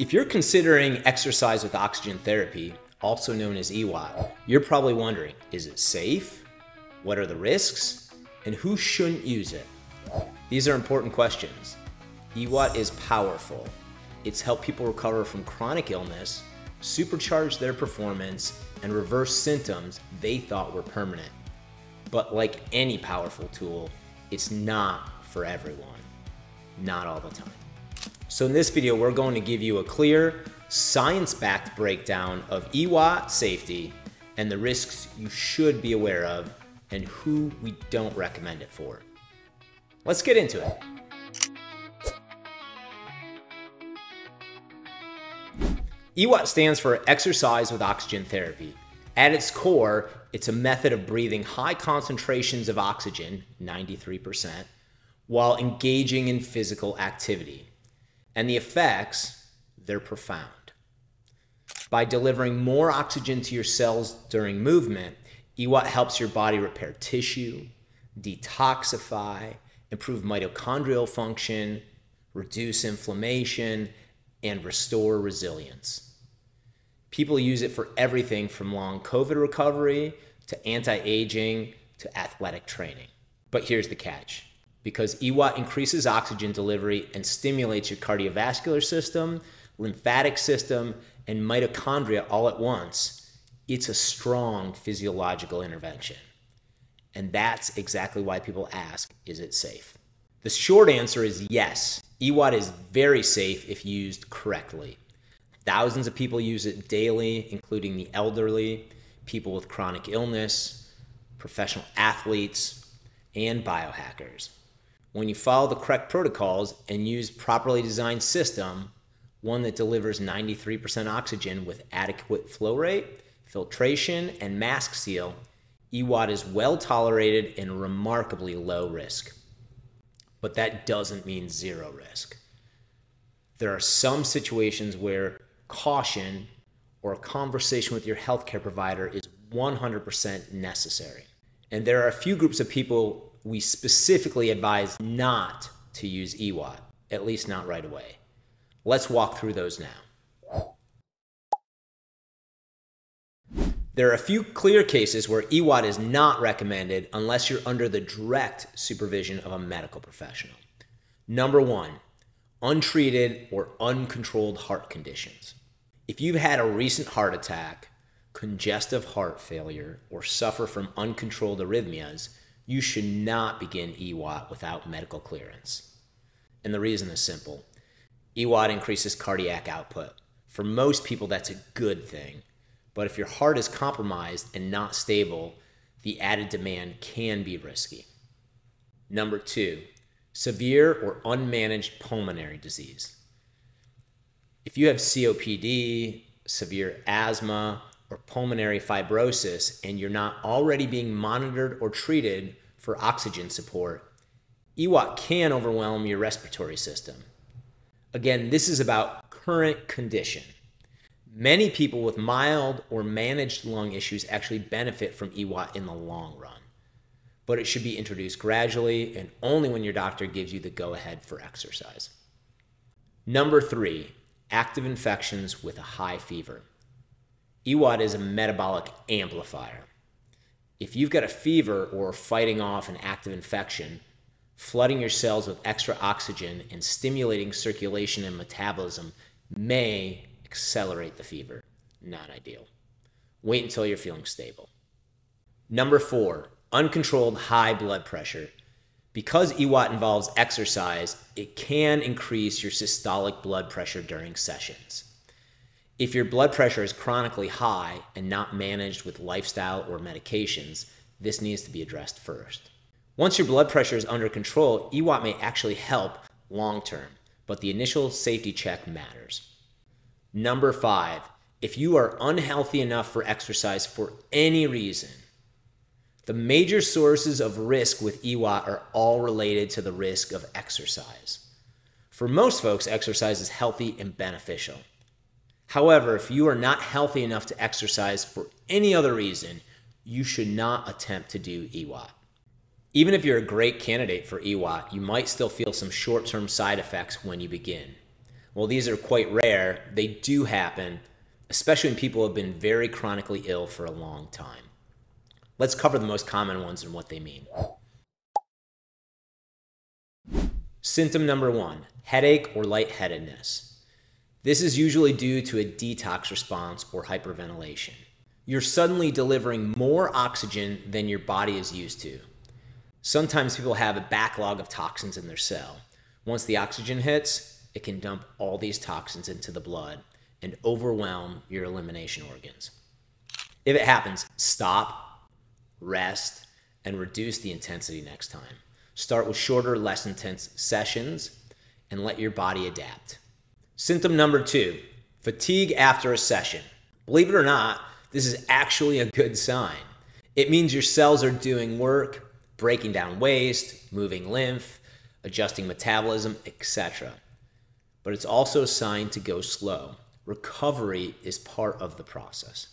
If you're considering exercise with oxygen therapy, also known as EWOT, you're probably wondering is it safe? What are the risks? And who shouldn't use it? These are important questions. EWOT is powerful. It's helped people recover from chronic illness, supercharge their performance, and reverse symptoms they thought were permanent. But like any powerful tool, it's not for everyone. Not all the time. So in this video, we're going to give you a clear, science-backed breakdown of EWOT safety and the risks you should be aware of and who we don't recommend it for. Let's get into it. EWOT stands for Exercise with Oxygen Therapy. At its core, it's a method of breathing high concentrations of oxygen, 93%, while engaging in physical activity. And the effects, they're profound. By delivering more oxygen to your cells during movement, EWOT helps your body repair tissue, detoxify, improve mitochondrial function, reduce inflammation, and restore resilience. People use it for everything from long COVID recovery to anti aging to athletic training. But here's the catch because EWOT increases oxygen delivery and stimulates your cardiovascular system, lymphatic system, and mitochondria all at once, it's a strong physiological intervention. And that's exactly why people ask is it safe? The short answer is yes. EWOT is very safe if used correctly. Thousands of people use it daily, including the elderly, people with chronic illness, professional athletes, and biohackers. When you follow the correct protocols and use properly designed system, one that delivers 93% oxygen with adequate flow rate, filtration, and mask seal, EWOT is well tolerated and remarkably low risk. But that doesn't mean zero risk. There are some situations where caution or a conversation with your healthcare provider is 100% necessary. And there are a few groups of people we specifically advise not to use EWOT, at least not right away. Let's walk through those now. There are a few clear cases where EWOT is not recommended unless you're under the direct supervision of a medical professional. Number one, untreated or uncontrolled heart conditions. If you've had a recent heart attack, congestive heart failure, or suffer from uncontrolled arrhythmias, you should not begin EWOT without medical clearance. And the reason is simple EWOT increases cardiac output. For most people, that's a good thing. But if your heart is compromised and not stable, the added demand can be risky. Number two, severe or unmanaged pulmonary disease. If you have COPD, severe asthma, or pulmonary fibrosis and you're not already being monitored or treated for oxygen support, EWOT can overwhelm your respiratory system. Again, this is about current condition. Many people with mild or managed lung issues actually benefit from EWOT in the long run, but it should be introduced gradually and only when your doctor gives you the go ahead for exercise. Number three, active infections with a high fever. EWOT is a metabolic amplifier. If you've got a fever or fighting off an active infection, flooding your cells with extra oxygen and stimulating circulation and metabolism may accelerate the fever. Not ideal. Wait until you're feeling stable. Number four, uncontrolled high blood pressure. Because EWOT involves exercise, it can increase your systolic blood pressure during sessions. If your blood pressure is chronically high and not managed with lifestyle or medications, this needs to be addressed first. Once your blood pressure is under control, EWOT may actually help long term, but the initial safety check matters. Number five, if you are unhealthy enough for exercise for any reason, the major sources of risk with EWOT are all related to the risk of exercise. For most folks, exercise is healthy and beneficial. However, if you are not healthy enough to exercise for any other reason, you should not attempt to do EWOT. Even if you're a great candidate for EWOT, you might still feel some short term side effects when you begin. While these are quite rare, they do happen, especially when people have been very chronically ill for a long time. Let's cover the most common ones and what they mean. Symptom number one headache or lightheadedness. This is usually due to a detox response or hyperventilation. You're suddenly delivering more oxygen than your body is used to. Sometimes people have a backlog of toxins in their cell. Once the oxygen hits, it can dump all these toxins into the blood and overwhelm your elimination organs. If it happens, stop, rest, and reduce the intensity next time. Start with shorter, less intense sessions and let your body adapt. Symptom number two fatigue after a session. Believe it or not, this is actually a good sign. It means your cells are doing work, breaking down waste, moving lymph, adjusting metabolism, etc. But it's also a sign to go slow. Recovery is part of the process.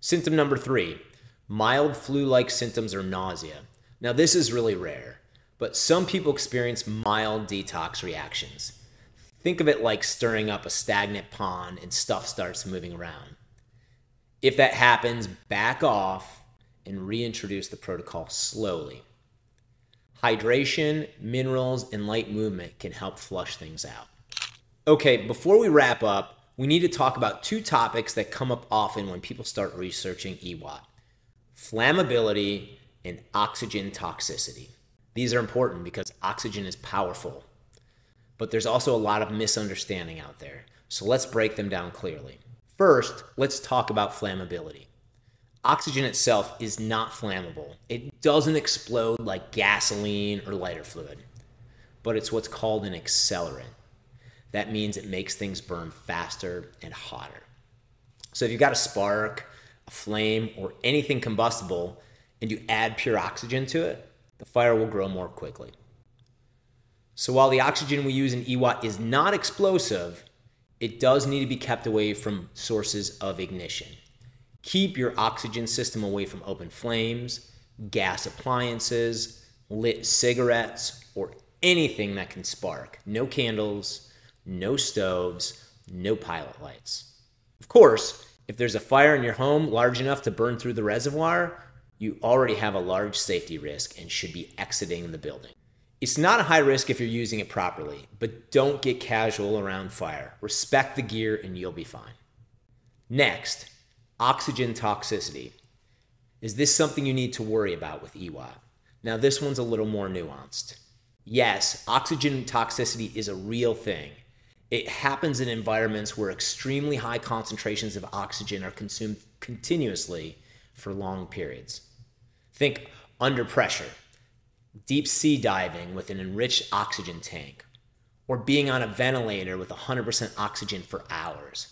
Symptom number three mild flu like symptoms or nausea. Now, this is really rare, but some people experience mild detox reactions. Think of it like stirring up a stagnant pond and stuff starts moving around. If that happens, back off and reintroduce the protocol slowly. Hydration, minerals, and light movement can help flush things out. Okay, before we wrap up, we need to talk about two topics that come up often when people start researching EWOT flammability and oxygen toxicity. These are important because oxygen is powerful, but there's also a lot of misunderstanding out there. So let's break them down clearly. First, let's talk about flammability. Oxygen itself is not flammable. It doesn't explode like gasoline or lighter fluid, but it's what's called an accelerant. That means it makes things burn faster and hotter. So if you've got a spark, a flame, or anything combustible, and you add pure oxygen to it, the fire will grow more quickly. So while the oxygen we use in EWOT is not explosive, it does need to be kept away from sources of ignition. Keep your oxygen system away from open flames, gas appliances, lit cigarettes, or anything that can spark. No candles, no stoves, no pilot lights. Of course, if there's a fire in your home large enough to burn through the reservoir, you already have a large safety risk and should be exiting the building. It's not a high risk if you're using it properly, but don't get casual around fire. Respect the gear and you'll be fine. Next, oxygen toxicity. Is this something you need to worry about with EWOT? Now, this one's a little more nuanced. Yes, oxygen toxicity is a real thing. It happens in environments where extremely high concentrations of oxygen are consumed continuously for long periods. Think under pressure deep sea diving with an enriched oxygen tank, or being on a ventilator with 100% oxygen for hours.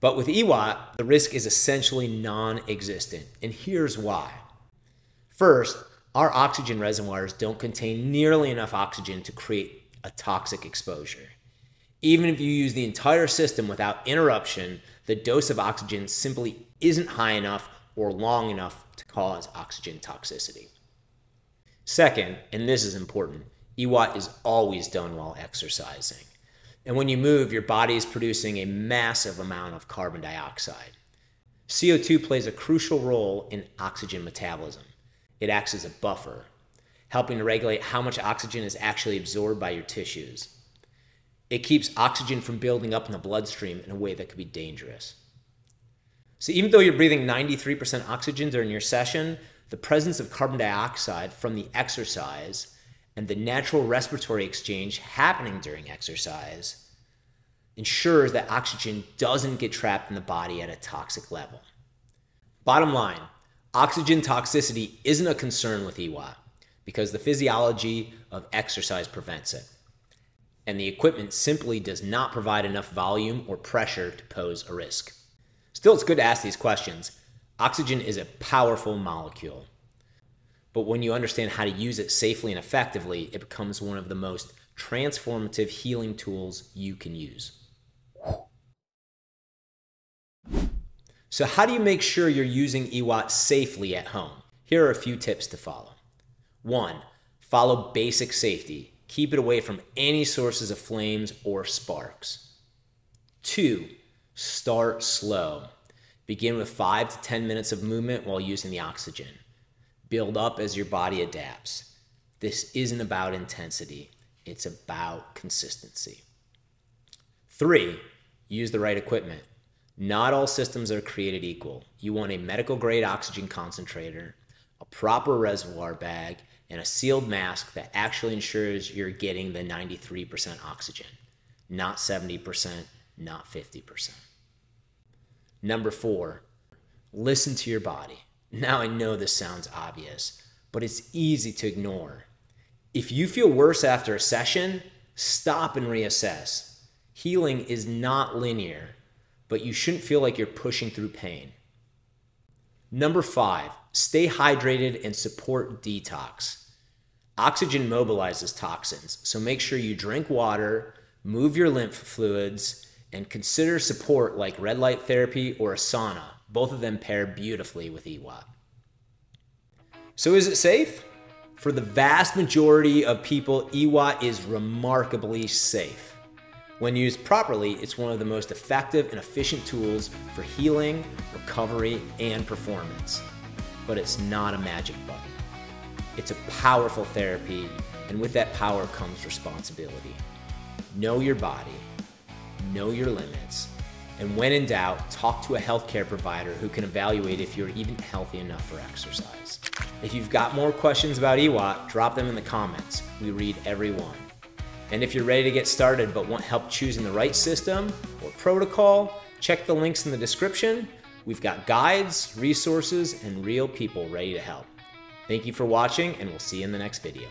But with EWOT, the risk is essentially non existent, and here's why. First, our oxygen reservoirs don't contain nearly enough oxygen to create a toxic exposure. Even if you use the entire system without interruption, the dose of oxygen simply isn't high enough or long enough to cause oxygen toxicity. Second, and this is important, EWOT is always done while exercising. And when you move, your body is producing a massive amount of carbon dioxide. CO2 plays a crucial role in oxygen metabolism. It acts as a buffer, helping to regulate how much oxygen is actually absorbed by your tissues. It keeps oxygen from building up in the bloodstream in a way that could be dangerous. So, even though you're breathing 93% oxygen during your session, the presence of carbon dioxide from the exercise and the natural respiratory exchange happening during exercise ensures that oxygen doesn't get trapped in the body at a toxic level. Bottom line, oxygen toxicity isn't a concern with EWOT because the physiology of exercise prevents it. And the equipment simply does not provide enough volume or pressure to pose a risk. Still, it's good to ask these questions Oxygen is a powerful molecule. But when you understand how to use it safely and effectively, it becomes one of the most transformative healing tools you can use. So, how do you make sure you're using EWOT safely at home? Here are a few tips to follow. One, follow basic safety. Keep it away from any sources of flames or sparks. Two, start slow. Begin with five to 10 minutes of movement while using the oxygen. Build up as your body adapts. This isn't about intensity, it's about consistency. Three, use the right equipment. Not all systems are created equal. You want a medical grade oxygen concentrator, a proper reservoir bag, and a sealed mask that actually ensures you're getting the 93% oxygen, not 70%, not 50%. Number four, listen to your body. Now I know this sounds obvious, but it's easy to ignore. If you feel worse after a session, stop and reassess. Healing is not linear, but you shouldn't feel like you're pushing through pain. Number five, stay hydrated and support detox. Oxygen mobilizes toxins, so make sure you drink water, move your lymph fluids, and consider support like red light therapy or a sauna. Both of them pair beautifully with EWOT. So, is it safe? For the vast majority of people, EWOT is remarkably safe. When used properly, it's one of the most effective and efficient tools for healing, recovery, and performance. But it's not a magic button. It's a powerful therapy, and with that power comes responsibility. Know your body, know your limits, and when in doubt, talk to a healthcare provider who can evaluate if you're even healthy enough for exercise. If you've got more questions about EWOT, drop them in the comments. We read every one. And if you're ready to get started but want help choosing the right system or protocol, check the links in the description. We've got guides, resources, and real people ready to help. Thank you for watching, and we'll see you in the next video.